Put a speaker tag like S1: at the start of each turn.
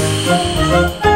S1: you.